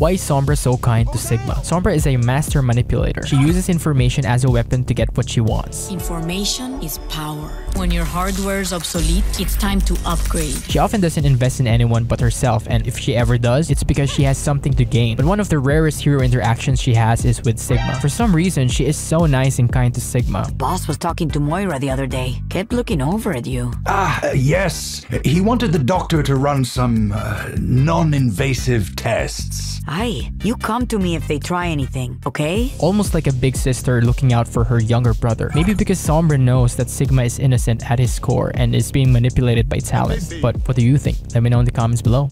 Why is Sombra so kind to Sigma? Sombra is a master manipulator. She uses information as a weapon to get what she wants. Information is power. When your hardware is obsolete, it's time to upgrade. She often doesn't invest in anyone but herself and if she ever does, it's because she has something to gain. But one of the rarest hero interactions she has is with Sigma. For some reason, she is so nice and kind to Sigma. Boss was talking to Moira the other day. Kept looking over at you. Ah, uh, yes. He wanted the doctor to run some uh, non invasive tests. Aye, you come to me if they try anything, okay? Almost like a big sister looking out for her younger brother. Maybe because Sombra knows that Sigma is innocent at his core and is being manipulated by Talon. But what do you think? Let me know in the comments below.